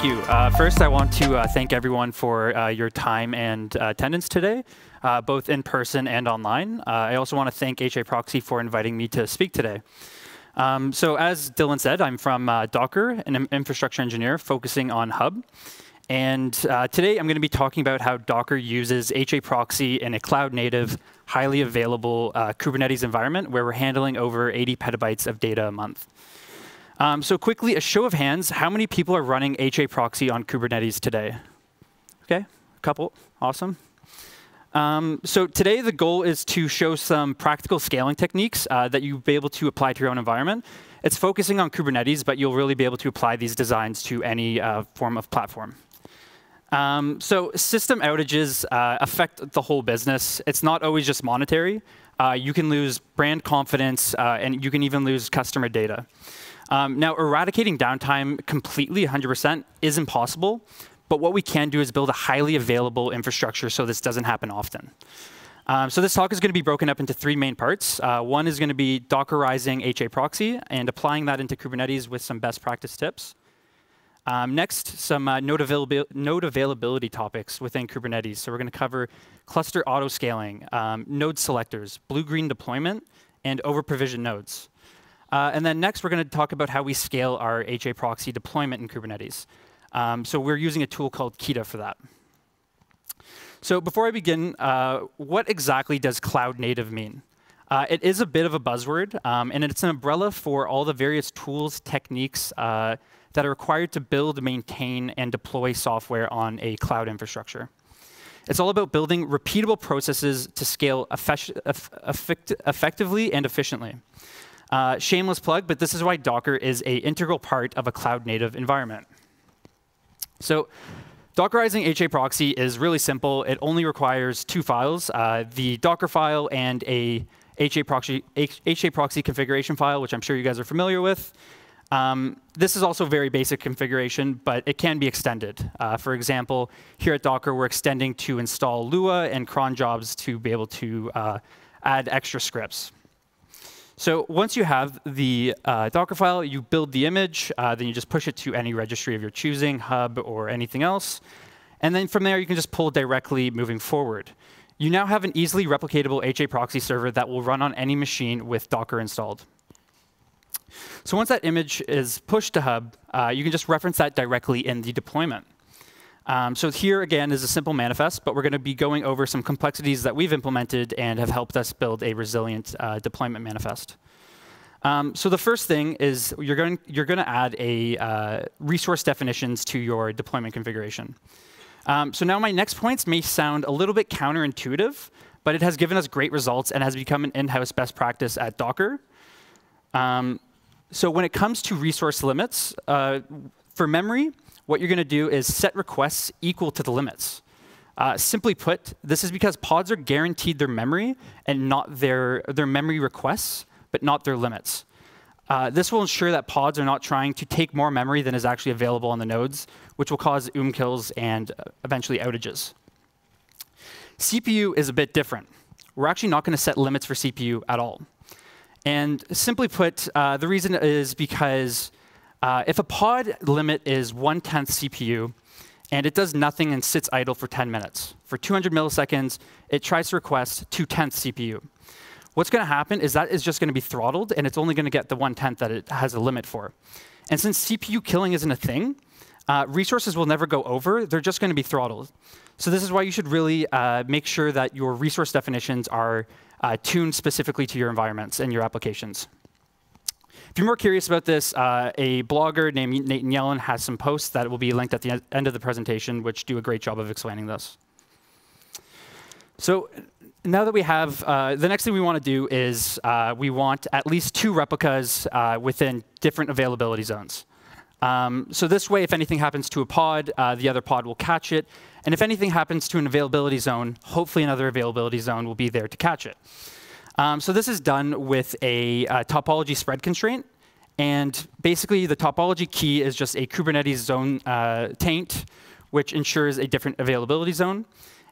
Thank you. Uh, first, I want to uh, thank everyone for uh, your time and uh, attendance today, uh, both in person and online. Uh, I also want to thank HA Proxy for inviting me to speak today. Um, so as Dylan said, I'm from Docker, an infrastructure engineer focusing on Hub. And today I'm going to be talking about how Docker uses HA Proxy in a cloud-native, highly available Kubernetes environment where we're handling over 80 petabytes of data a month. Um, so quickly, a show of hands, how many people are running HA proxy on Kubernetes today? Okay, a couple, awesome. Um, so today the goal is to show some practical scaling techniques uh, that you'll be able to apply to your own environment. It's focusing on Kubernetes, but you'll really be able to apply these designs to any uh, form of platform. Um, so system outages uh, affect the whole business. It's not always just monetary. Uh, you can lose brand confidence, uh, and you can even lose customer data. Um, now, eradicating downtime completely, 100%, is impossible. But what we can do is build a highly available infrastructure so this doesn't happen often. Um, so this talk is going to be broken up into three main parts. Uh, one is going to be Dockerizing HA proxy and applying that into Kubernetes with some best practice tips. Um, next, some uh, node, availabil node, availability topics within Kubernetes. So we're going to cover cluster auto-scaling, um, node selectors, blue-green deployment, and over-provisioned nodes. Uh, and then next, we're going to talk about how we scale our HA proxy deployment in Kubernetes. Um, so we're using a tool called Keda for that. So before I begin, uh, what exactly does cloud native mean? Uh, it is a bit of a buzzword, um, and it's an umbrella for all the various tools, techniques uh, that are required to build, maintain, and deploy software on a cloud infrastructure. It's all about building repeatable processes to scale effect effectively and efficiently. Uh, shameless plug, but this is why Docker is a integral part of a cloud-native environment. So Dockerizing HA proxy is really simple. It only requires two files, uh, the Docker file and a HA proxy, HA proxy configuration file, which I'm sure you guys are familiar with. Um, this is also very basic configuration, but it can be extended. Uh, for example, here at Docker, we're extending to install Lua and cron jobs to be able to uh, add extra scripts. So once you have the uh, Docker file, you build the image, uh, then you just push it to any registry of your choosing, hub, or anything else. And then from there, you can just pull directly moving forward. You now have an easily replicatable HA proxy server that will run on any machine with Docker installed. So once that image is pushed to Hub, uh, you can just reference that directly in the deployment. Um, so here, again, is a simple manifest, but we're going to be going over some complexities that we've implemented and have helped us build a resilient uh, deployment manifest. Um, so the first thing is you're going, you're going to add a uh, resource definitions to your deployment configuration. Um, so now my next points may sound a little bit counterintuitive, but it has given us great results and has become an in-house best practice at Docker. Um, so when it comes to resource limits, uh, for memory, what you're going to do is set requests equal to the limits. Uh, simply put, this is because pods are guaranteed their memory and not their, their memory requests, but not their limits. Uh, this will ensure that pods are not trying to take more memory than is actually available on the nodes, which will cause oom kills and uh, eventually outages. CPU is a bit different. We're actually not going to set limits for CPU at all. And simply put, uh, the reason is because uh, if a pod limit is one-tenth CPU, and it does nothing and sits idle for 10 minutes, for 200 milliseconds, it tries to request two-tenths CPU. What's going to happen is that is just going to be throttled, and it's only going to get the one-tenth that it has a limit for. And since CPU killing isn't a thing, uh, resources will never go over. They're just going to be throttled. So this is why you should really uh, make sure that your resource definitions are uh, tuned specifically to your environments and your applications. If you're more curious about this, uh, a blogger named Natan Yellin has some posts that will be linked at the end of the presentation, which do a great job of explaining this. So now that we have, uh, the next thing we want to do is uh, we want at least two replicas uh, within different availability zones. Um, so this way, if anything happens to a pod, uh, the other pod will catch it. And if anything happens to an availability zone, hopefully another availability zone will be there to catch it. Um, so this is done with a uh, topology spread constraint. And basically, the topology key is just a Kubernetes zone uh, taint, which ensures a different availability zone.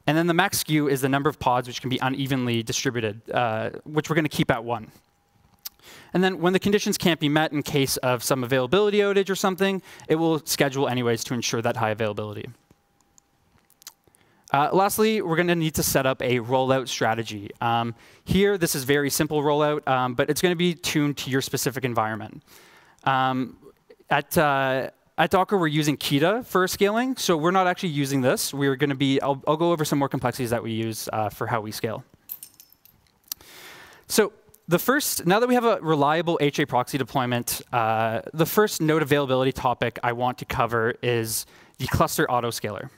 And then the max skew is the number of pods which can be unevenly distributed, uh, which we're going to keep at one. And then when the conditions can't be met in case of some availability outage or something, it will schedule anyways to ensure that high availability. Uh, lastly, we're going to need to set up a rollout strategy. Um, here, this is very simple rollout, um, but it's going to be tuned to your specific environment. Um, at, uh, at Docker, we're using Keda for scaling, so we're not actually using this. We're going to be, I'll, I'll, go over some more complexities that we use uh, for how we scale. So the first, now that we have a reliable HA proxy deployment, uh, the first node availability topic I want to cover is the cluster autoscaler.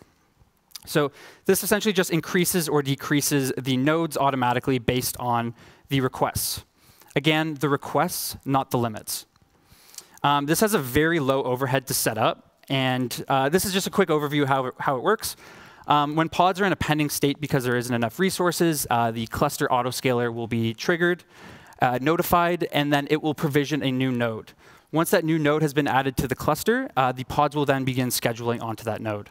So this essentially just increases or decreases the nodes automatically based on the requests. Again, the requests, not the limits. Um, this has a very low overhead to set up, and uh, this is just a quick overview how, how it works. Um, when pods are in a pending state because there isn't enough resources, uh, the cluster autoscaler will be triggered, uh, notified, and then it will provision a new node. Once that new node has been added to the cluster, uh, the pods will then begin scheduling onto that node.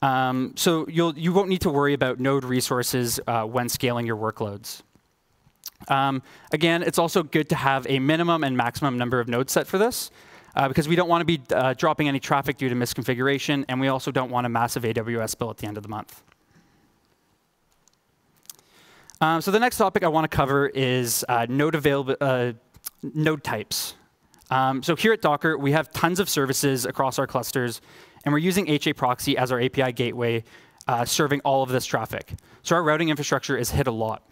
Um, so you'll, you won't need to worry about node resources uh, when scaling your workloads. Um, again, it's also good to have a minimum and maximum number of nodes set for this, uh, because we don't want to be uh, dropping any traffic due to misconfiguration, and we also don't want a massive AWS bill at the end of the month. Um, so the next topic I want to cover is uh, node, available, uh, node types. Um, so here at Docker, we have tons of services across our clusters, and we're using HA proxy as our API gateway, uh, serving all of this traffic. So our routing infrastructure is hit a lot.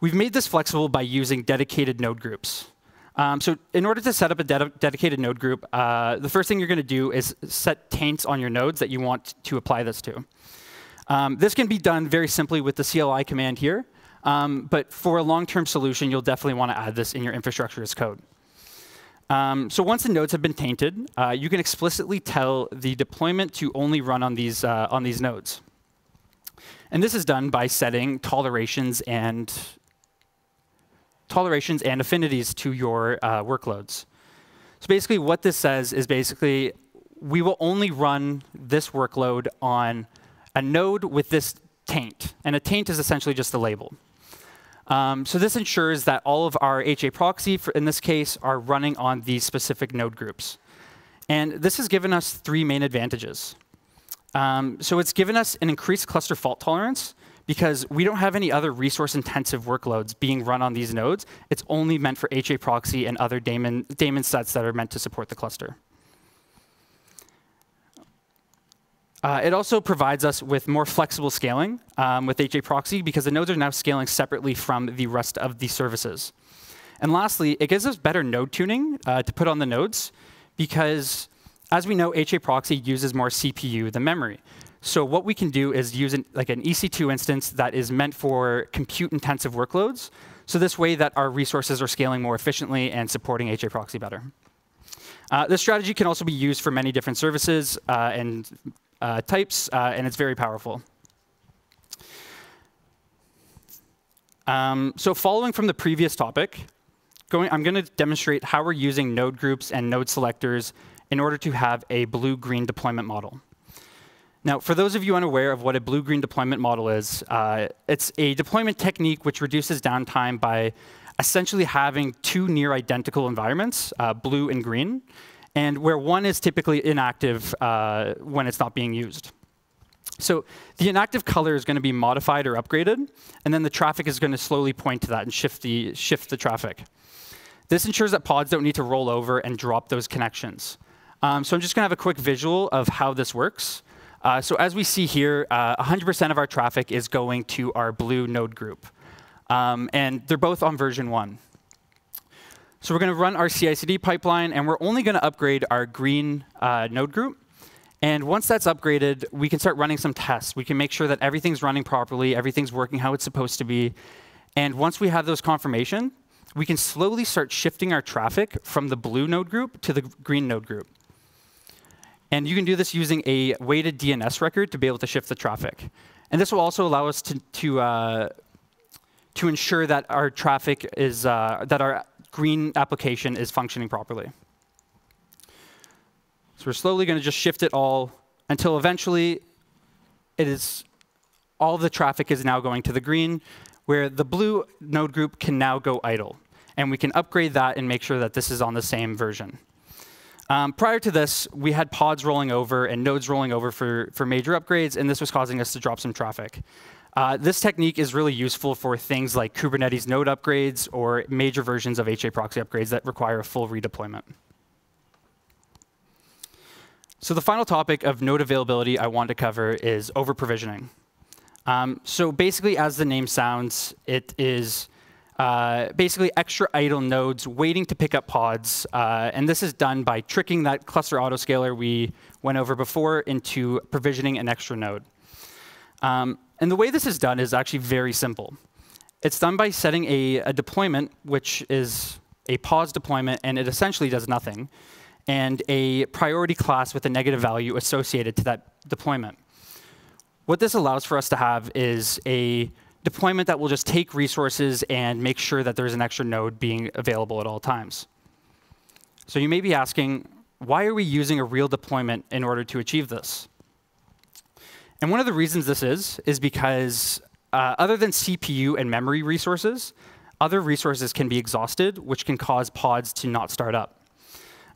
We've made this flexible by using dedicated node groups. Um, so in order to set up a de dedicated node group, uh, the first thing you're going to do is set taints on your nodes that you want to apply this to. Um, this can be done very simply with the CLI command here. Um, but for a long-term solution, you'll definitely want to add this in your infrastructure as code. Um, so once the nodes have been tainted, uh, you can explicitly tell the deployment to only run on these, uh, on these nodes. And this is done by setting tolerations and tolerations and affinities to your uh, workloads. So basically what this says is basically we will only run this workload on a node with this taint. And a taint is essentially just a label. Um, so this ensures that all of our HA proxy, in this case, are running on these specific node groups. And this has given us three main advantages. Um, so it's given us an increased cluster fault tolerance because we don't have any other resource-intensive workloads being run on these nodes. It's only meant for HA proxy and other daemon, daemon sets that are meant to support the cluster. Uh, it also provides us with more flexible scaling um, with HA proxy because the nodes are now scaling separately from the rest of the services. And lastly, it gives us better node tuning uh, to put on the nodes because, as we know, HA proxy uses more CPU than memory. So what we can do is use an, like an EC2 instance that is meant for compute-intensive workloads. So this way that our resources are scaling more efficiently and supporting HA proxy better. Uh, this strategy can also be used for many different services uh, and uh, types, uh, and it's very powerful. Um, so following from the previous topic, going, I'm going to demonstrate how we're using node groups and node selectors in order to have a blue-green deployment model. Now, for those of you unaware of what a blue-green deployment model is, uh, it's a deployment technique which reduces downtime by essentially having two near identical environments, uh, blue and green, and where one is typically inactive uh, when it's not being used. So the inactive color is going to be modified or upgraded, and then the traffic is going to slowly point to that and shift the, shift the traffic. This ensures that pods don't need to roll over and drop those connections. Um, so I'm just going to have a quick visual of how this works. Uh, so as we see here, 100% uh, of our traffic is going to our blue node group. Um, and they're both on version 1. So we're going to run our CI/CD pipeline, and we're only going to upgrade our green uh, node group. And once that's upgraded, we can start running some tests. We can make sure that everything's running properly, everything's working how it's supposed to be. And once we have those confirmation, we can slowly start shifting our traffic from the blue node group to the green node group. And you can do this using a weighted DNS record to be able to shift the traffic. And this will also allow us to, to, uh, to ensure that our traffic is, uh, that our green application is functioning properly. So we're slowly going to just shift it all until eventually it is all the traffic is now going to the green, where the blue node group can now go idle. and we can upgrade that and make sure that this is on the same version. Um, prior to this, we had pods rolling over and nodes rolling over for, for major upgrades, and this was causing us to drop some traffic. Uh, this technique is really useful for things like Kubernetes node upgrades or major versions of HA proxy upgrades that require a full redeployment. So the final topic of node availability I want to cover is over-provisioning. Um, so basically, as the name sounds, it is uh, basically extra idle nodes waiting to pick up pods. Uh, and this is done by tricking that cluster autoscaler we went over before into provisioning an extra node. Um, and the way this is done is actually very simple. It's done by setting a, a deployment, which is a pause deployment, and it essentially does nothing and a priority class with a negative value associated to that deployment. What this allows for us to have is a deployment that will just take resources and make sure that there's an extra node being available at all times. So you may be asking, why are we using a real deployment in order to achieve this? And one of the reasons this is, is because uh, other than CPU and memory resources, other resources can be exhausted, which can cause pods to not start up.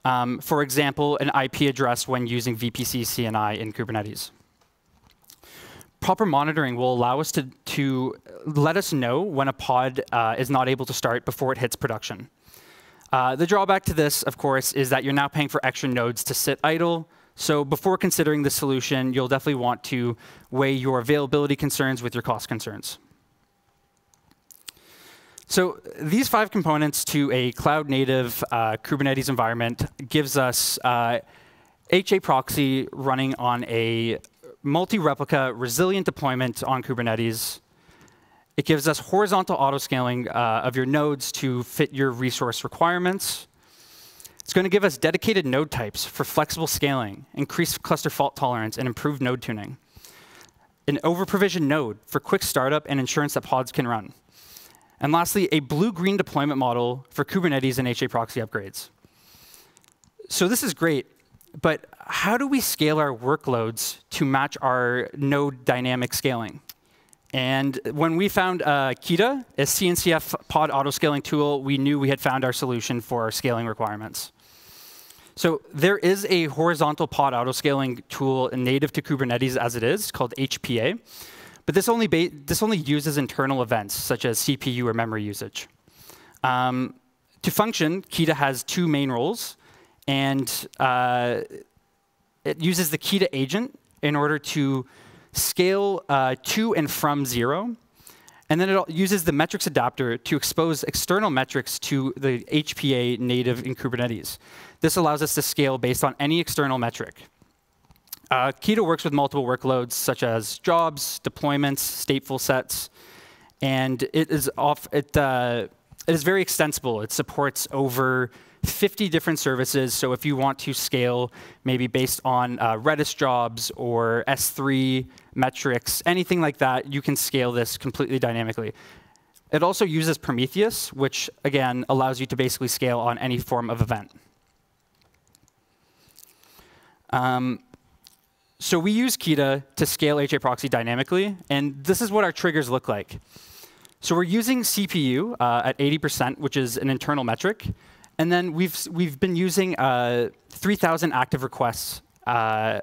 Um, for example, an IP address when using VPC CNI in Kubernetes. Proper monitoring will allow us to, to let us know when a pod uh, is not able to start before it hits production. Uh, the drawback to this, of course, is that you're now paying for extra nodes to sit idle. So before considering the solution, you'll definitely want to weigh your availability concerns with your cost concerns. So these five components to a cloud-native uh, Kubernetes environment gives us uh, HA proxy running on a multi-replica resilient deployment on Kubernetes. It gives us horizontal autoscaling uh, of your nodes to fit your resource requirements. It's going to give us dedicated node types for flexible scaling, increased cluster fault tolerance, and improved node tuning. An over-provisioned node for quick startup and insurance that pods can run. And lastly, a blue-green deployment model for Kubernetes and HA proxy upgrades. So this is great, but how do we scale our workloads to match our node dynamic scaling? And when we found uh, Keda, a CNCF pod autoscaling tool, we knew we had found our solution for our scaling requirements. So there is a horizontal pod autoscaling tool native to Kubernetes as it is, called HPA. But this only, this only uses internal events, such as CPU or memory usage. Um, to function, Keda has two main roles, and uh, it uses the Keda agent in order to scale uh, to and from zero. And then it uses the metrics adapter to expose external metrics to the HPA native in Kubernetes. This allows us to scale based on any external metric. Uh, Keda works with multiple workloads such as jobs, deployments, stateful sets, and it is off. It, uh, it is very extensible. It supports over 50 different services. So if you want to scale, maybe based on uh, Redis jobs or S3 metrics, anything like that, you can scale this completely dynamically. It also uses Prometheus, which again allows you to basically scale on any form of event. Um, so we use Keda to scale HA proxy dynamically, and this is what our triggers look like. So we're using CPU uh, at 80%, which is an internal metric. And then we've, we've been using uh, 3,000 active requests, uh,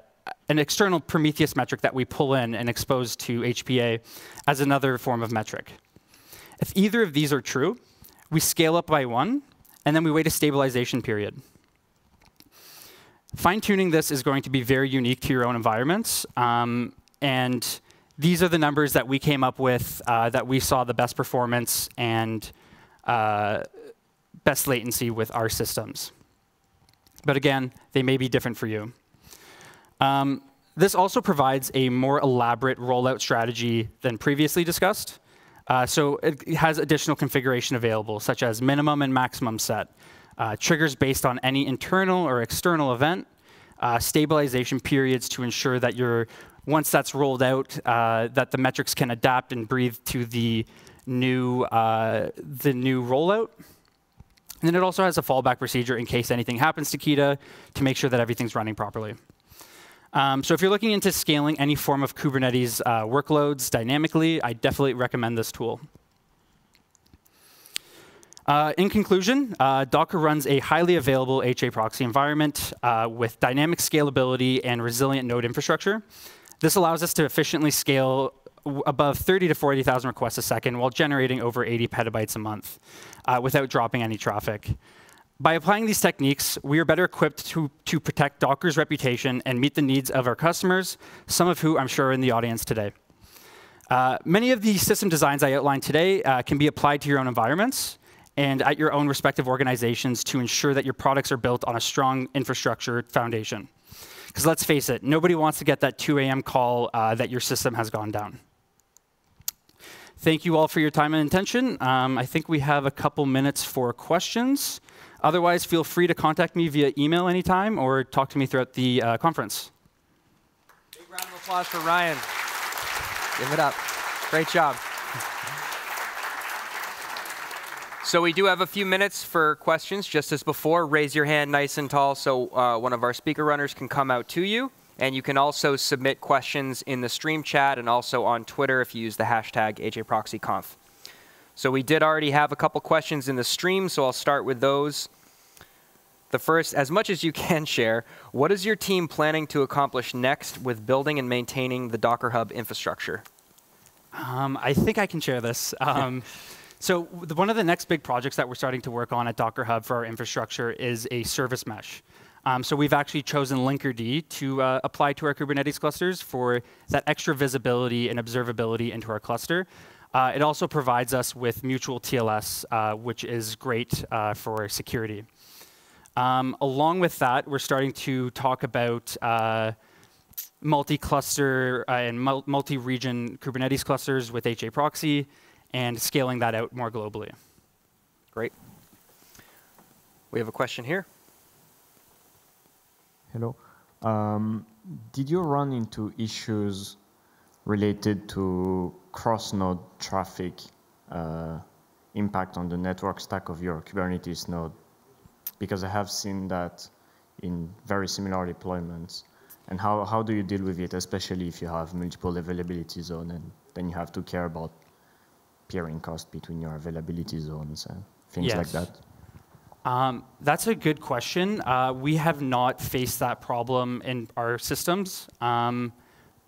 an external Prometheus metric that we pull in and expose to HPA as another form of metric. If either of these are true, we scale up by one, and then we wait a stabilization period. Fine-tuning this is going to be very unique to your own environments. Um, and these are the numbers that we came up with uh, that we saw the best performance and uh, best latency with our systems. But again, they may be different for you. Um, this also provides a more elaborate rollout strategy than previously discussed. Uh, so it has additional configuration available, such as minimum and maximum set, uh, triggers based on any internal or external event, uh, stabilization periods to ensure that you're, once that's rolled out, uh, that the metrics can adapt and breathe to the new, uh, the new rollout. And then it also has a fallback procedure in case anything happens to Keda to make sure that everything's running properly. Um, so if you're looking into scaling any form of Kubernetes uh, workloads dynamically, I definitely recommend this tool. Uh, in conclusion, uh, Docker runs a highly available HA proxy environment uh, with dynamic scalability and resilient node infrastructure. This allows us to efficiently scale above 30 to 40,000 requests a second while generating over 80 petabytes a month uh, without dropping any traffic. By applying these techniques, we are better equipped to, to protect Docker's reputation and meet the needs of our customers, some of who I'm sure are in the audience today. Uh, many of the system designs I outlined today uh, can be applied to your own environments and at your own respective organizations to ensure that your products are built on a strong infrastructure foundation. Because let's face it, nobody wants to get that 2 a.m. call uh, that your system has gone down. Thank you all for your time and attention. Um, I think we have a couple minutes for questions. Otherwise, feel free to contact me via email anytime or talk to me throughout the uh, conference. Big round of applause for Ryan. Give it up. Great job. So we do have a few minutes for questions. Just as before, raise your hand nice and tall so uh, one of our speaker runners can come out to you. And you can also submit questions in the stream chat and also on Twitter if you use the hashtag HAProxyConf. So we did already have a couple questions in the stream, so I'll start with those. The first, as much as you can share, what is your team planning to accomplish next with building and maintaining the Docker Hub infrastructure? Um, I think I can share this. Um, so the, one of the next big projects that we're starting to work on at Docker Hub for our infrastructure is a service mesh. Um, so we've actually chosen Linkerd to uh, apply to our Kubernetes clusters for that extra visibility and observability into our cluster. Uh, it also provides us with mutual TLS, uh, which is great uh, for security. Um, along with that, we're starting to talk about uh, multi-cluster uh, and multi-region Kubernetes clusters with HA proxy and scaling that out more globally. Great. We have a question here. Hello. Um, did you run into issues related to cross-node traffic uh, impact on the network stack of your Kubernetes node? Because I have seen that in very similar deployments. And how, how do you deal with it, especially if you have multiple availability zones and then you have to care about peering cost between your availability zones and things yes. like that? Um, that's a good question. Uh, we have not faced that problem in our systems, um,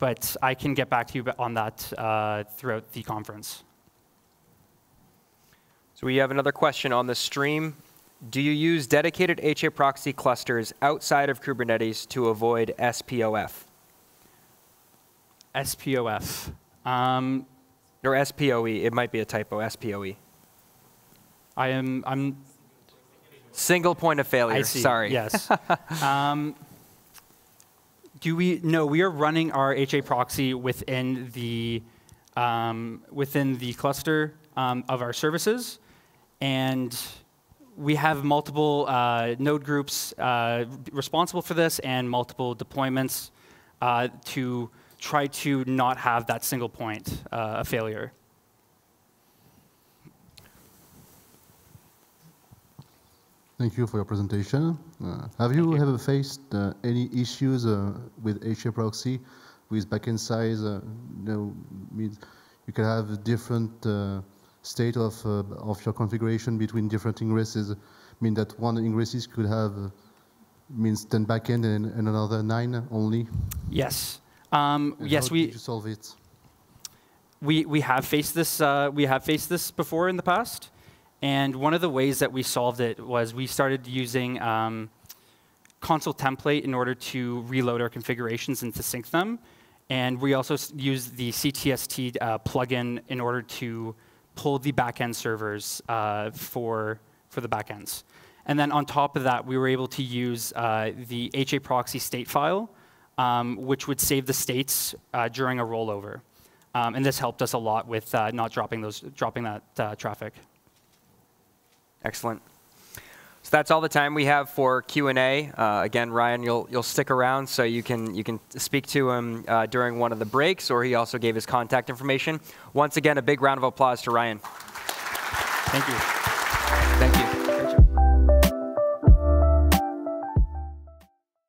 but I can get back to you on that uh, throughout the conference. So we have another question on the stream. Do you use dedicated HA proxy clusters outside of Kubernetes to avoid SPOF? SPOF. Um, or SPOE. It might be a typo. SPOE. I am. I'm Single point of failure. I see. Sorry. Yes. um, do we? No, we are running our HA proxy within the um, within the cluster um, of our services, and we have multiple uh, node groups uh, responsible for this and multiple deployments uh, to try to not have that single point uh, of failure. Thank you for your presentation. Uh, have you, you, ever faced uh, any issues uh, with HA proxy with backend size? Uh, you know, you can have different uh, state of uh, of your configuration between different ingresses. Mean that one ingresses could have means 10 backend and, and another nine only. Yes. Um, yes, we. solve it? We we have faced this. we have faced this before in the past. And one of the ways that we solved it was we started using um, consul-template in order to reload our configurations and to sync them. And we also used the CTST uh, plugin in order to pull the backend servers uh, for, for the backends. And then on top of that, we were able to use uh, the HA proxy state file, um, which would save the states uh, during a rollover. Um, and this helped us a lot with uh, not dropping, those, dropping that uh, traffic. Excellent. So that's all the time we have for Q&A. Uh, again, Ryan, you'll, you'll stick around so you can, you can speak to him uh, during one of the breaks, or he also gave his contact information. Once again, a big round of applause to Ryan. Thank you.